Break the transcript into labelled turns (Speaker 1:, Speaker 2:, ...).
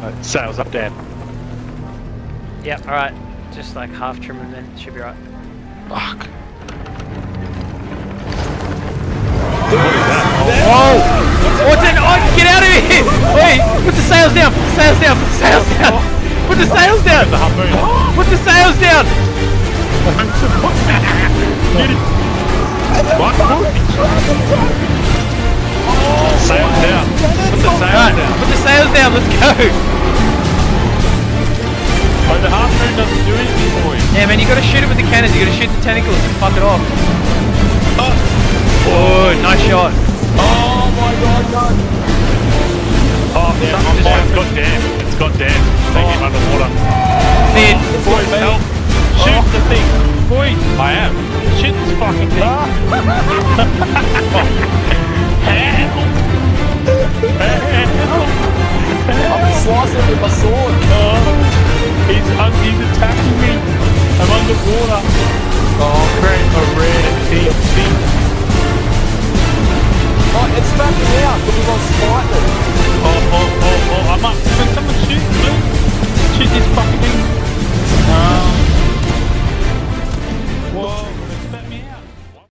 Speaker 1: Right, sails up, Dan.
Speaker 2: Yep, alright. Just like half trim them then, should be right.
Speaker 1: Fuck.
Speaker 2: Whoa! Oh, What's in? Oh, get out of here! Wait, put the sails down, put the sails down, put the sails down! Put the sails down!
Speaker 1: The harpoon.
Speaker 2: Put the sails down!
Speaker 1: Get it. What? Sails down. Put the sails down.
Speaker 2: put the sails down, let's go! Yeah man, you gotta shoot it with the cannons, you gotta shoot the tentacles and fuck it off. Oh, oh nice shot.
Speaker 3: Oh my god, no.
Speaker 1: Oh, yeah,
Speaker 2: Something
Speaker 1: oh, oh, it's
Speaker 2: happened.
Speaker 1: got Dan. It's got Dan. Take him oh. underwater.